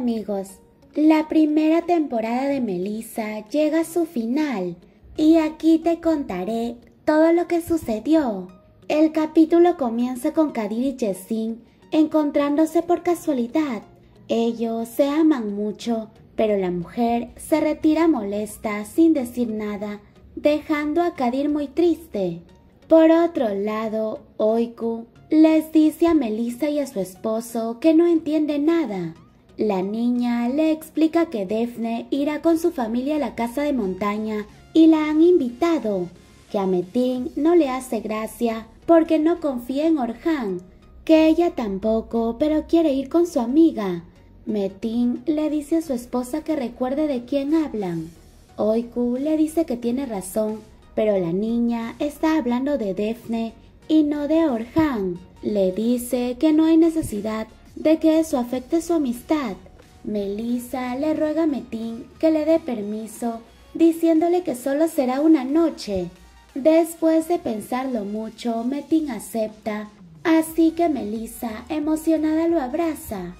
amigos, la primera temporada de Melissa llega a su final y aquí te contaré todo lo que sucedió. El capítulo comienza con Kadir y Jessin encontrándose por casualidad. Ellos se aman mucho, pero la mujer se retira molesta sin decir nada, dejando a Kadir muy triste. Por otro lado, Oiku les dice a Melissa y a su esposo que no entiende nada. La niña le explica que Defne irá con su familia a la casa de montaña y la han invitado, que a Metin no le hace gracia porque no confía en Orhan, que ella tampoco, pero quiere ir con su amiga. Metin le dice a su esposa que recuerde de quién hablan. Oiku le dice que tiene razón, pero la niña está hablando de Defne y no de Orhan. Le dice que no hay necesidad de que eso afecte su amistad. Melissa le ruega a Metin que le dé permiso, diciéndole que solo será una noche. Después de pensarlo mucho, Metin acepta, así que Melissa, emocionada, lo abraza.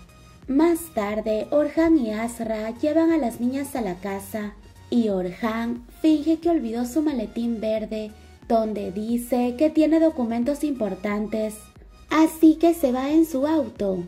Más tarde, Orhan y Asra llevan a las niñas a la casa y Orhan finge que olvidó su maletín verde donde dice que tiene documentos importantes, así que se va en su auto.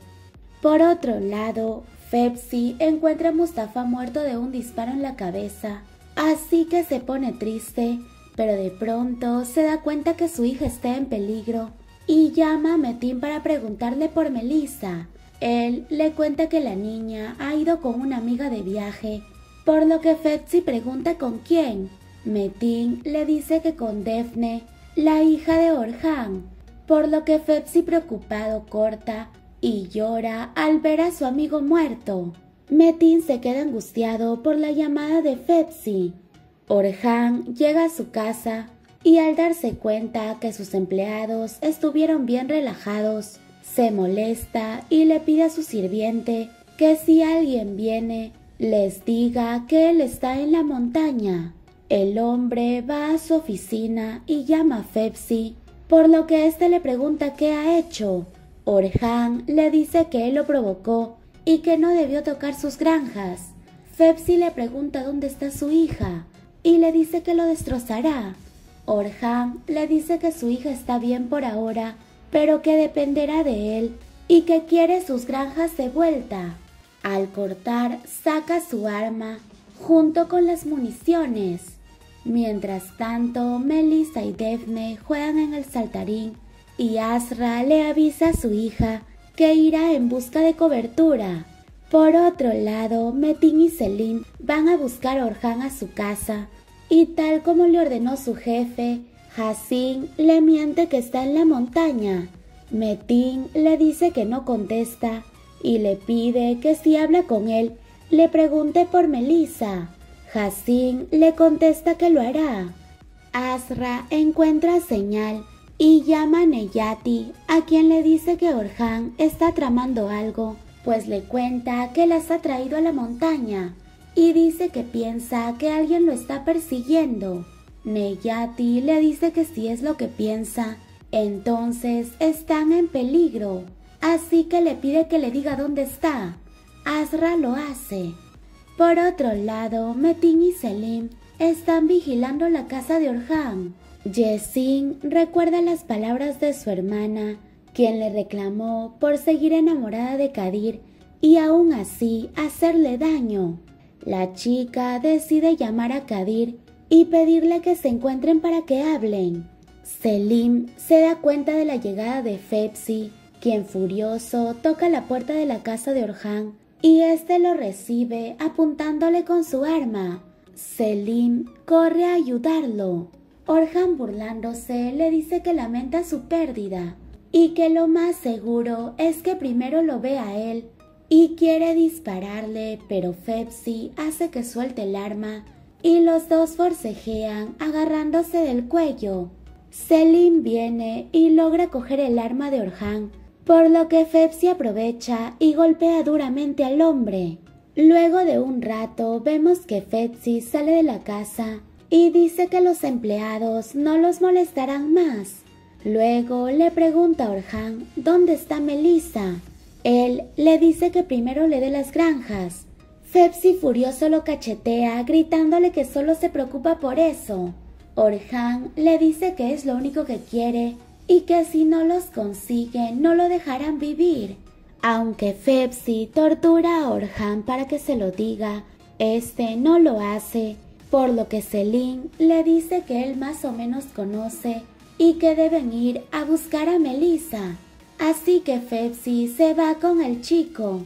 Por otro lado, Fepsi encuentra a Mustafa muerto de un disparo en la cabeza, así que se pone triste, pero de pronto se da cuenta que su hija está en peligro y llama a Metin para preguntarle por Melissa. Él le cuenta que la niña ha ido con una amiga de viaje, por lo que Fepsi pregunta con quién. Metin le dice que con Defne, la hija de Orhan, por lo que Fepsi preocupado corta y llora al ver a su amigo muerto. Metin se queda angustiado por la llamada de Fepsi. Orhan llega a su casa y al darse cuenta que sus empleados estuvieron bien relajados, se molesta y le pide a su sirviente que si alguien viene, les diga que él está en la montaña. El hombre va a su oficina y llama a Fepsi, por lo que éste le pregunta qué ha hecho. Orhan le dice que él lo provocó y que no debió tocar sus granjas. Fepsi le pregunta dónde está su hija y le dice que lo destrozará. Orhan le dice que su hija está bien por ahora, pero que dependerá de él y que quiere sus granjas de vuelta. Al cortar, saca su arma junto con las municiones. Mientras tanto, Melissa y Defne juegan en el saltarín y Asra le avisa a su hija que irá en busca de cobertura. Por otro lado, Metin y Selim van a buscar a Orhan a su casa y tal como le ordenó su jefe, Hassin le miente que está en la montaña. Metin le dice que no contesta y le pide que si habla con él, le pregunte por Melissa. Hassin le contesta que lo hará. Asra encuentra señal y llama a Neyati, a quien le dice que Orhan está tramando algo, pues le cuenta que las ha traído a la montaña y dice que piensa que alguien lo está persiguiendo. Neyati le dice que si es lo que piensa, entonces están en peligro, así que le pide que le diga dónde está. Asra lo hace. Por otro lado, Metin y Selim están vigilando la casa de Orhan. Jessin recuerda las palabras de su hermana, quien le reclamó por seguir enamorada de Kadir y aún así hacerle daño. La chica decide llamar a Kadir y pedirle que se encuentren para que hablen. Selim se da cuenta de la llegada de Fepsi, quien furioso toca la puerta de la casa de Orhan y este lo recibe apuntándole con su arma. Selim corre a ayudarlo. Orhan burlándose le dice que lamenta su pérdida y que lo más seguro es que primero lo ve a él y quiere dispararle, pero Fepsi hace que suelte el arma y los dos forcejean agarrándose del cuello. Selim viene y logra coger el arma de Orhan por lo que Fepsi aprovecha y golpea duramente al hombre. Luego de un rato vemos que Fepsi sale de la casa y dice que los empleados no los molestarán más. Luego le pregunta a Orhan dónde está Melissa Él le dice que primero le dé las granjas. Fepsi furioso lo cachetea, gritándole que solo se preocupa por eso. Orhan le dice que es lo único que quiere y que si no los consigue no lo dejarán vivir. Aunque Fepsi tortura a Orhan para que se lo diga, este no lo hace, por lo que Celine le dice que él más o menos conoce y que deben ir a buscar a Melissa. Así que Fepsi se va con el chico.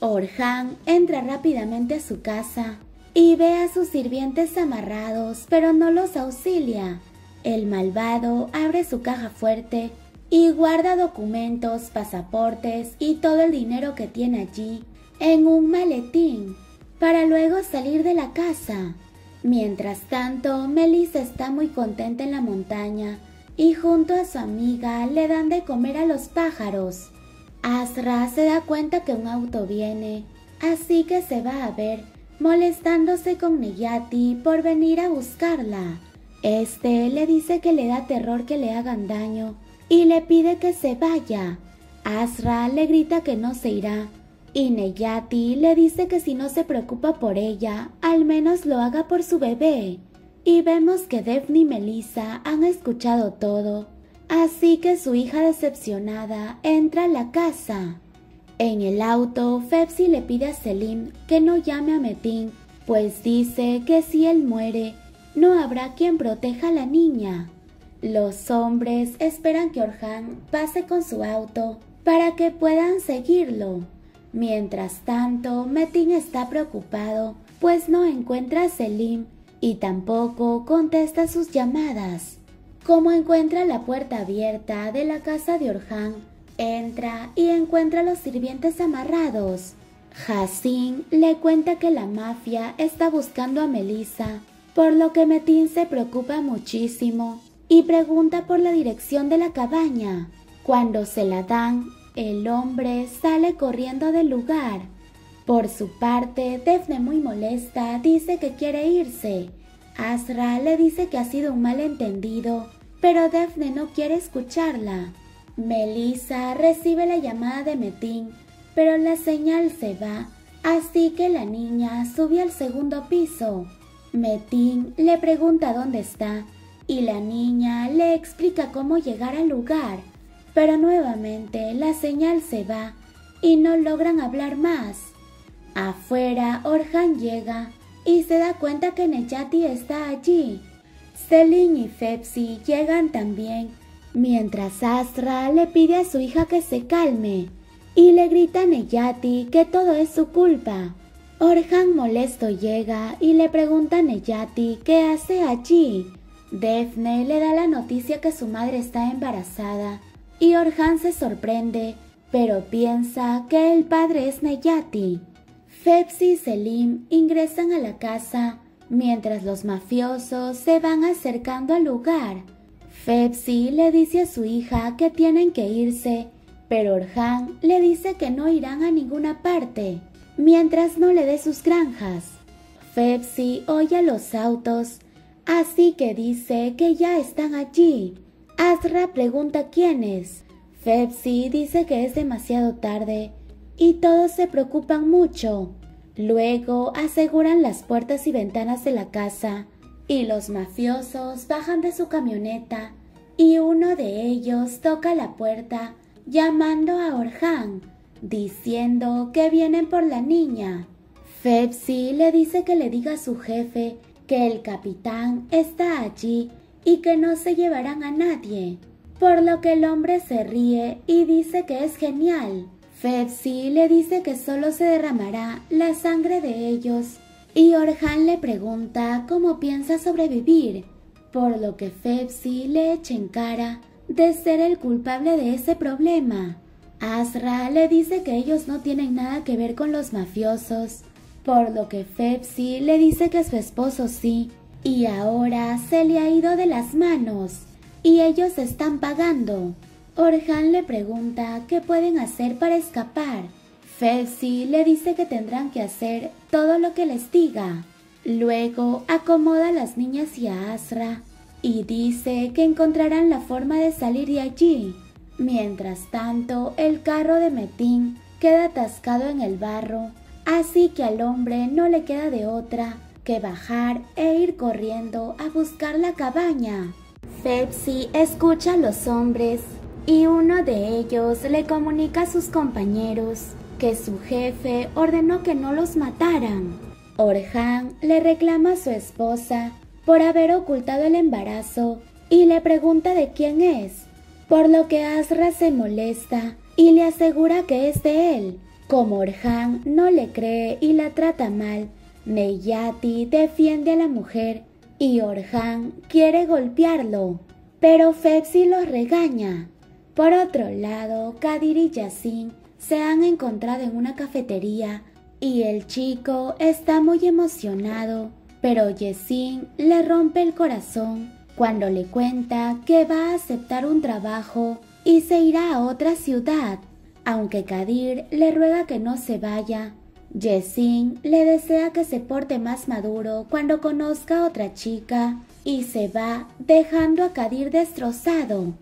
Orhan entra rápidamente a su casa y ve a sus sirvientes amarrados, pero no los auxilia. El malvado abre su caja fuerte y guarda documentos, pasaportes y todo el dinero que tiene allí en un maletín para luego salir de la casa. Mientras tanto, Melissa está muy contenta en la montaña y junto a su amiga le dan de comer a los pájaros. Asra se da cuenta que un auto viene, así que se va a ver, molestándose con Neyati por venir a buscarla. Este le dice que le da terror que le hagan daño y le pide que se vaya. Asra le grita que no se irá y Neyati le dice que si no se preocupa por ella, al menos lo haga por su bebé. Y vemos que Daphne y Melissa han escuchado todo, así que su hija decepcionada entra a la casa. En el auto, Fepsi le pide a Selim que no llame a Metin, pues dice que si él muere, no habrá quien proteja a la niña. Los hombres esperan que Orhan pase con su auto para que puedan seguirlo. Mientras tanto, Metin está preocupado, pues no encuentra a Selim y tampoco contesta sus llamadas. Como encuentra la puerta abierta de la casa de Orhan, entra y encuentra a los sirvientes amarrados. Hassin le cuenta que la mafia está buscando a Melissa, por lo que Metin se preocupa muchísimo y pregunta por la dirección de la cabaña. Cuando se la dan, el hombre sale corriendo del lugar. Por su parte, Defne muy molesta dice que quiere irse. Asra le dice que ha sido un malentendido, pero Defne no quiere escucharla. Melissa recibe la llamada de Metin, pero la señal se va, así que la niña sube al segundo piso. Metin le pregunta dónde está y la niña le explica cómo llegar al lugar, pero nuevamente la señal se va y no logran hablar más. Afuera, Orhan llega y se da cuenta que Neyati está allí. Selin y Fepsi llegan también, mientras Astra le pide a su hija que se calme y le grita a Neyati que todo es su culpa. Orhan molesto llega y le pregunta a Neyati qué hace allí Defne le da la noticia que su madre está embarazada y Orhan se sorprende, pero piensa que el padre es Nayati. Fepsi y Selim ingresan a la casa mientras los mafiosos se van acercando al lugar. Fepsi le dice a su hija que tienen que irse, pero Orhan le dice que no irán a ninguna parte mientras no le dé sus granjas. Fepsi oye los autos Así que dice que ya están allí. Azra pregunta quién es. Fepsi dice que es demasiado tarde y todos se preocupan mucho. Luego aseguran las puertas y ventanas de la casa y los mafiosos bajan de su camioneta y uno de ellos toca la puerta llamando a Orhan, diciendo que vienen por la niña. Fepsi le dice que le diga a su jefe que el capitán está allí y que no se llevarán a nadie, por lo que el hombre se ríe y dice que es genial. Fepsi le dice que solo se derramará la sangre de ellos. Y Orhan le pregunta cómo piensa sobrevivir, por lo que Fepsi le echa en cara de ser el culpable de ese problema. Asra le dice que ellos no tienen nada que ver con los mafiosos. Por lo que Fepsi le dice que su esposo sí, y ahora se le ha ido de las manos, y ellos están pagando. Orhan le pregunta qué pueden hacer para escapar. Fepsi le dice que tendrán que hacer todo lo que les diga. Luego acomoda a las niñas y a Asra y dice que encontrarán la forma de salir de allí. Mientras tanto, el carro de Metin queda atascado en el barro, así que al hombre no le queda de otra que bajar e ir corriendo a buscar la cabaña. Pepsi escucha a los hombres y uno de ellos le comunica a sus compañeros que su jefe ordenó que no los mataran. Orhan le reclama a su esposa por haber ocultado el embarazo y le pregunta de quién es, por lo que Asra se molesta y le asegura que es de él. Como Orhan no le cree y la trata mal, Neyati defiende a la mujer y Orhan quiere golpearlo, pero Fepsi los regaña. Por otro lado, Kadir y Yassin se han encontrado en una cafetería y el chico está muy emocionado, pero Yassin le rompe el corazón cuando le cuenta que va a aceptar un trabajo y se irá a otra ciudad. Aunque Kadir le ruega que no se vaya, Jessin le desea que se porte más maduro cuando conozca a otra chica y se va dejando a Kadir destrozado.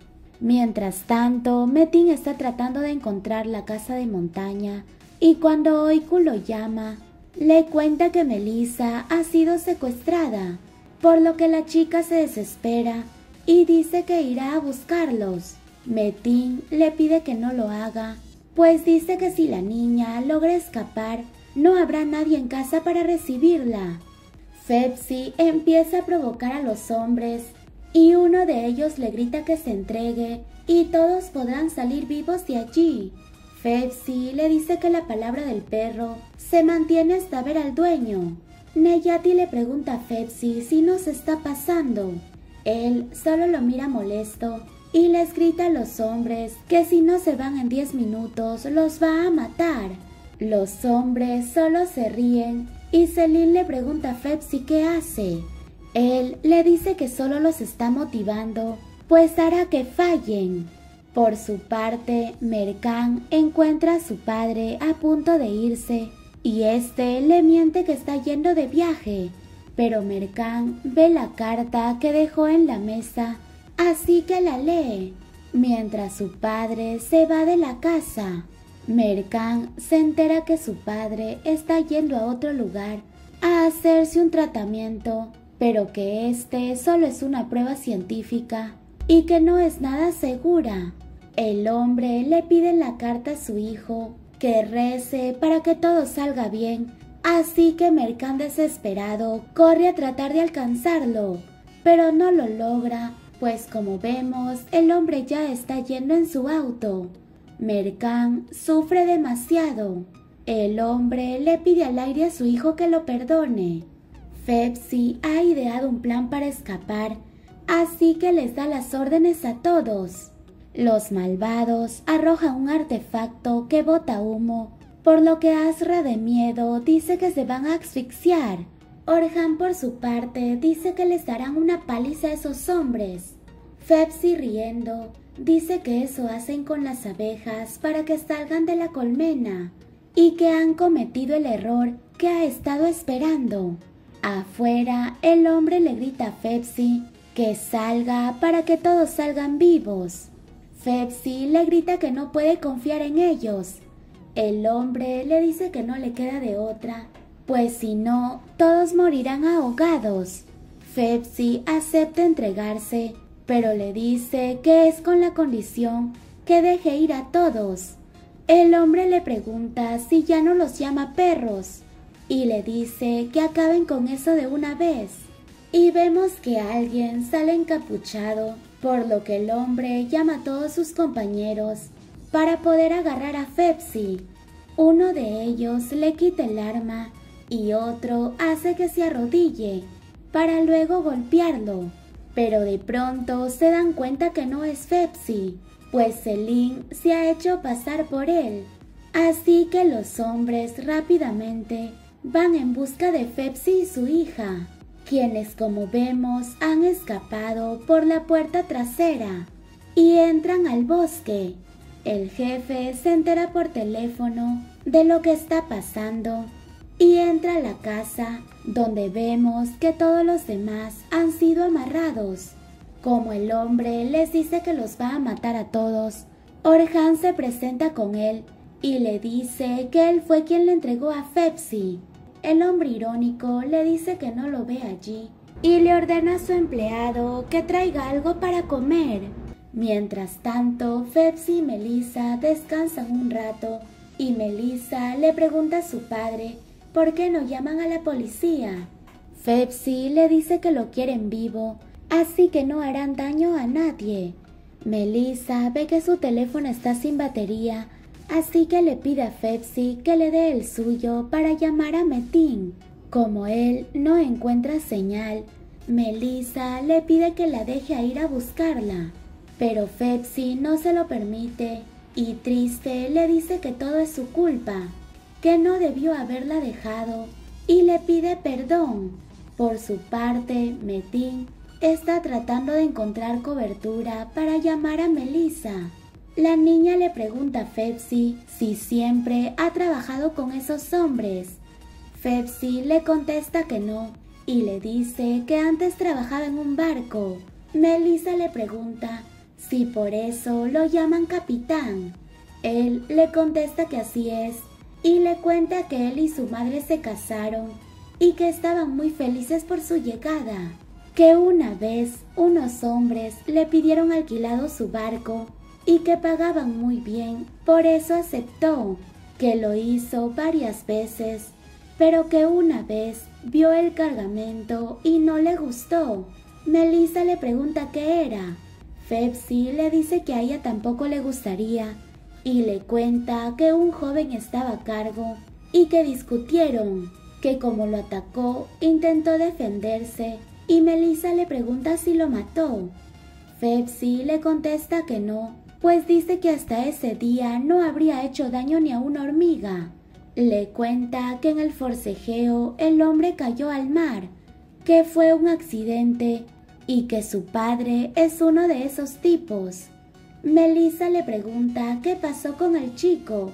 Mientras tanto, Metin está tratando de encontrar la casa de montaña y cuando Oiku lo llama, le cuenta que Melissa ha sido secuestrada, por lo que la chica se desespera y dice que irá a buscarlos. Metin le pide que no lo haga, pues dice que si la niña logra escapar, no habrá nadie en casa para recibirla. Fepsi empieza a provocar a los hombres y uno de ellos le grita que se entregue y todos podrán salir vivos de allí. Fepsi le dice que la palabra del perro se mantiene hasta ver al dueño. Neyati le pregunta a Fepsi si nos está pasando. Él solo lo mira molesto y les grita a los hombres que si no se van en 10 minutos los va a matar. Los hombres solo se ríen y Celine le pregunta a Fepsi qué hace. Él le dice que solo los está motivando, pues hará que fallen. Por su parte, Mercan encuentra a su padre a punto de irse y este le miente que está yendo de viaje. Pero Mercan ve la carta que dejó en la mesa así que la lee, mientras su padre se va de la casa. Mercan se entera que su padre está yendo a otro lugar a hacerse un tratamiento, pero que este solo es una prueba científica y que no es nada segura. El hombre le pide en la carta a su hijo que rece para que todo salga bien, así que Mercan desesperado corre a tratar de alcanzarlo, pero no lo logra pues como vemos, el hombre ya está yendo en su auto. Mercan sufre demasiado. El hombre le pide al aire a su hijo que lo perdone. Fepsi ha ideado un plan para escapar, así que les da las órdenes a todos. Los malvados arrojan un artefacto que bota humo, por lo que Asra de miedo dice que se van a asfixiar. Orhan por su parte dice que les darán una paliza a esos hombres. Fepsi riendo dice que eso hacen con las abejas para que salgan de la colmena y que han cometido el error que ha estado esperando. Afuera el hombre le grita a Fepsi que salga para que todos salgan vivos. Fepsi le grita que no puede confiar en ellos. El hombre le dice que no le queda de otra pues si no, todos morirán ahogados. Fepsi acepta entregarse, pero le dice que es con la condición que deje ir a todos. El hombre le pregunta si ya no los llama perros y le dice que acaben con eso de una vez. Y vemos que alguien sale encapuchado, por lo que el hombre llama a todos sus compañeros para poder agarrar a Fepsi. Uno de ellos le quita el arma y otro hace que se arrodille para luego golpearlo. Pero de pronto se dan cuenta que no es Fepsi, pues Celine se ha hecho pasar por él. Así que los hombres rápidamente van en busca de Fepsi y su hija, quienes como vemos han escapado por la puerta trasera y entran al bosque. El jefe se entera por teléfono de lo que está pasando y entra a la casa donde vemos que todos los demás han sido amarrados. Como el hombre les dice que los va a matar a todos, Orhan se presenta con él y le dice que él fue quien le entregó a Fepsi. El hombre irónico le dice que no lo ve allí y le ordena a su empleado que traiga algo para comer. Mientras tanto, Fepsi y Melissa descansan un rato y Melissa le pregunta a su padre por qué no llaman a la policía. Fepsi le dice que lo quieren vivo, así que no harán daño a nadie. Melissa ve que su teléfono está sin batería, así que le pide a Fepsi que le dé el suyo para llamar a Metin. Como él no encuentra señal, Melissa le pide que la deje ir a buscarla. Pero Fepsi no se lo permite y triste le dice que todo es su culpa, que no debió haberla dejado y le pide perdón. Por su parte, Metin está tratando de encontrar cobertura para llamar a Melissa. La niña le pregunta a Fepsi si siempre ha trabajado con esos hombres. Fepsi le contesta que no y le dice que antes trabajaba en un barco. Melissa le pregunta si por eso lo llaman capitán. Él le contesta que así es y le cuenta que él y su madre se casaron y que estaban muy felices por su llegada. Que una vez unos hombres le pidieron alquilado su barco y que pagaban muy bien, por eso aceptó, que lo hizo varias veces, pero que una vez vio el cargamento y no le gustó. Melissa le pregunta qué era Fepsi le dice que a ella tampoco le gustaría y le cuenta que un joven estaba a cargo y que discutieron, que como lo atacó intentó defenderse y Melissa le pregunta si lo mató. Fepsi le contesta que no, pues dice que hasta ese día no habría hecho daño ni a una hormiga. Le cuenta que en el forcejeo el hombre cayó al mar, que fue un accidente y que su padre es uno de esos tipos. Melissa le pregunta qué pasó con el chico.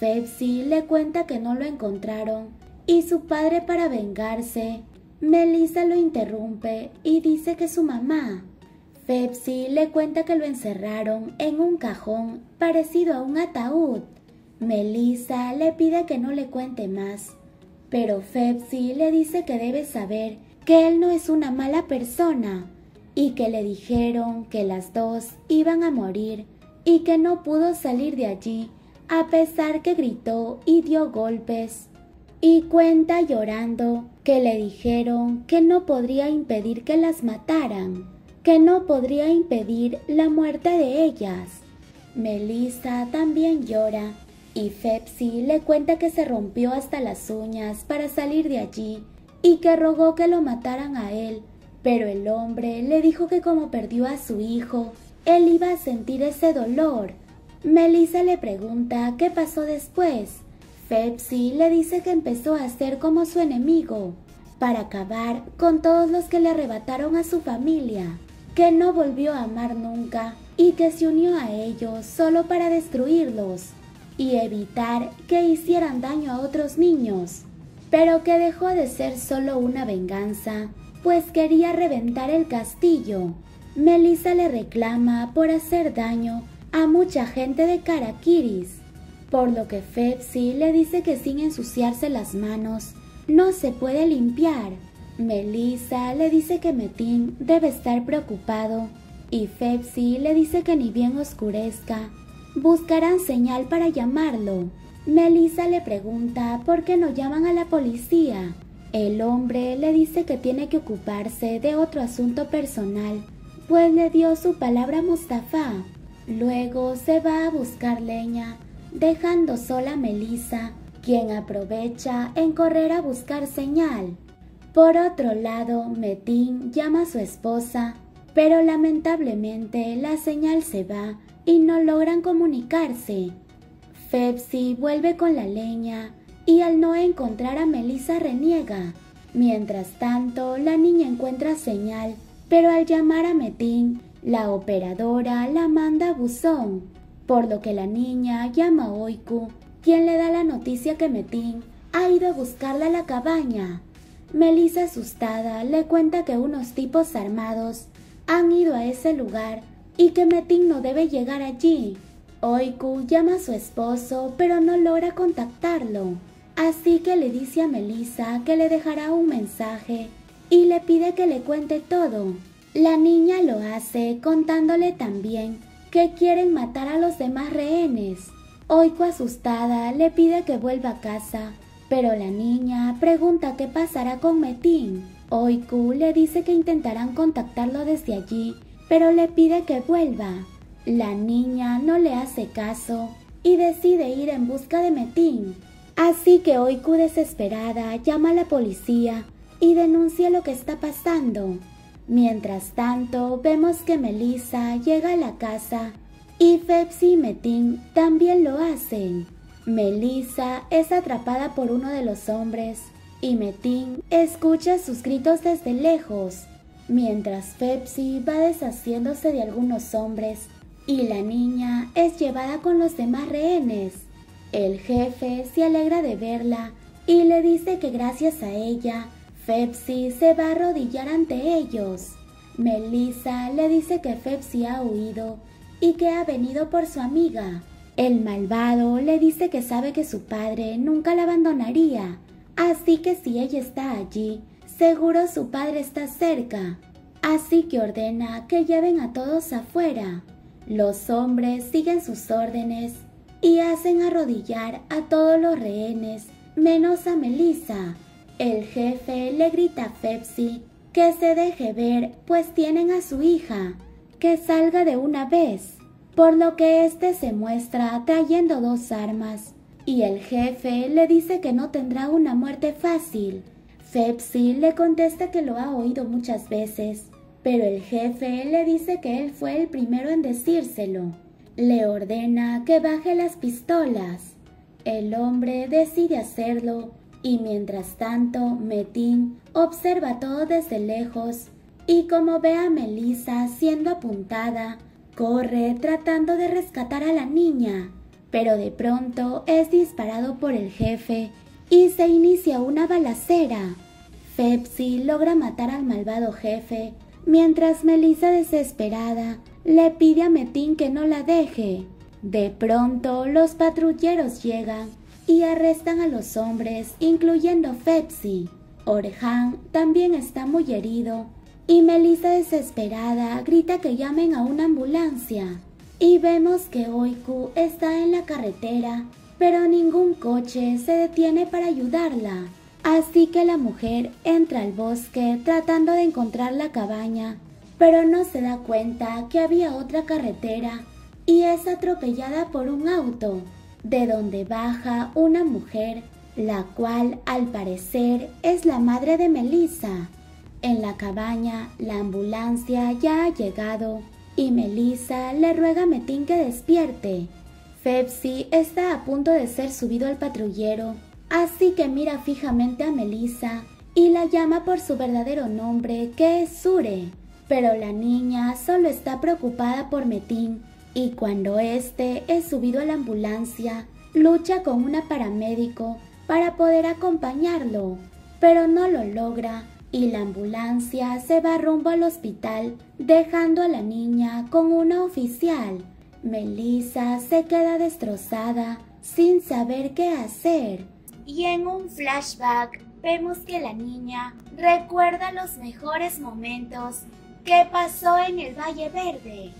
Fepsi le cuenta que no lo encontraron y su padre para vengarse. Melissa lo interrumpe y dice que su mamá. Fepsi le cuenta que lo encerraron en un cajón parecido a un ataúd. Melissa le pide que no le cuente más, pero Fepsi le dice que debe saber que él no es una mala persona y que le dijeron que las dos iban a morir y que no pudo salir de allí a pesar que gritó y dio golpes. Y cuenta llorando que le dijeron que no podría impedir que las mataran, que no podría impedir la muerte de ellas. Melissa también llora y Fepsi le cuenta que se rompió hasta las uñas para salir de allí y que rogó que lo mataran a él pero el hombre le dijo que como perdió a su hijo, él iba a sentir ese dolor. Melissa le pregunta qué pasó después. Fepsi le dice que empezó a ser como su enemigo, para acabar con todos los que le arrebataron a su familia, que no volvió a amar nunca y que se unió a ellos solo para destruirlos y evitar que hicieran daño a otros niños, pero que dejó de ser solo una venganza pues quería reventar el castillo. Melissa le reclama por hacer daño a mucha gente de Karakiris, por lo que Fepsi le dice que sin ensuciarse las manos no se puede limpiar. Melissa le dice que Metin debe estar preocupado y Fepsi le dice que ni bien oscurezca, buscarán señal para llamarlo. Melissa le pregunta por qué no llaman a la policía el hombre le dice que tiene que ocuparse de otro asunto personal, pues le dio su palabra a Mustafa. Luego se va a buscar leña, dejando sola a Melissa, quien aprovecha en correr a buscar señal. Por otro lado, Metin llama a su esposa, pero lamentablemente la señal se va y no logran comunicarse. Fepsi vuelve con la leña y al no encontrar a Melissa reniega. Mientras tanto, la niña encuentra señal, pero al llamar a Metin, la operadora la manda a buzón, por lo que la niña llama a Oiku, quien le da la noticia que Metin ha ido a buscarla a la cabaña. Melissa asustada le cuenta que unos tipos armados han ido a ese lugar y que Metin no debe llegar allí. Oiku llama a su esposo pero no logra contactarlo, así que le dice a Melissa que le dejará un mensaje y le pide que le cuente todo. La niña lo hace contándole también que quieren matar a los demás rehenes. Oiko asustada le pide que vuelva a casa, pero la niña pregunta qué pasará con Metin. Oiku le dice que intentarán contactarlo desde allí, pero le pide que vuelva. La niña no le hace caso y decide ir en busca de Metin. Así que Oiku desesperada llama a la policía y denuncia lo que está pasando. Mientras tanto, vemos que Melissa llega a la casa y Fepsi y Metin también lo hacen. Melissa es atrapada por uno de los hombres y Metin escucha sus gritos desde lejos, mientras Fepsi va deshaciéndose de algunos hombres y la niña es llevada con los demás rehenes. El jefe se alegra de verla y le dice que gracias a ella Fepsi se va a arrodillar ante ellos. Melissa le dice que Fepsi ha huido y que ha venido por su amiga. El malvado le dice que sabe que su padre nunca la abandonaría, así que si ella está allí, seguro su padre está cerca. Así que ordena que lleven a todos afuera. Los hombres siguen sus órdenes y hacen arrodillar a todos los rehenes, menos a Melissa. El jefe le grita a Fepsi que se deje ver, pues tienen a su hija, que salga de una vez, por lo que éste se muestra trayendo dos armas, y el jefe le dice que no tendrá una muerte fácil. Fepsi le contesta que lo ha oído muchas veces, pero el jefe le dice que él fue el primero en decírselo. Le ordena que baje las pistolas. El hombre decide hacerlo y mientras tanto Metin observa todo desde lejos y como ve a Melissa siendo apuntada, corre tratando de rescatar a la niña, pero de pronto es disparado por el jefe y se inicia una balacera. Fepsi logra matar al malvado jefe, mientras Melissa desesperada le pide a Metin que no la deje. De pronto los patrulleros llegan y arrestan a los hombres, incluyendo Fepsi. Orhan también está muy herido y Melissa desesperada grita que llamen a una ambulancia. Y vemos que Oiku está en la carretera, pero ningún coche se detiene para ayudarla. Así que la mujer entra al bosque tratando de encontrar la cabaña, pero no se da cuenta que había otra carretera y es atropellada por un auto de donde baja una mujer, la cual al parecer es la madre de Melissa. En la cabaña, la ambulancia ya ha llegado y Melissa le ruega a Metin que despierte. Fepsi está a punto de ser subido al patrullero, así que mira fijamente a Melissa y la llama por su verdadero nombre, que es Sure. Pero la niña solo está preocupada por Metin y cuando éste es subido a la ambulancia, lucha con una paramédico para poder acompañarlo, pero no lo logra y la ambulancia se va rumbo al hospital dejando a la niña con una oficial. Melissa se queda destrozada sin saber qué hacer. Y en un flashback vemos que la niña recuerda los mejores momentos que pasó en el Valle Verde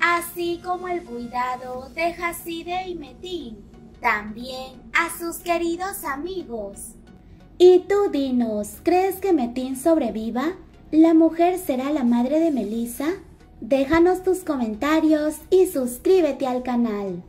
así como el cuidado de Haside y Metin, también a sus queridos amigos. Y tú dinos, ¿crees que Metin sobreviva? ¿La mujer será la madre de Melissa? Déjanos tus comentarios y suscríbete al canal.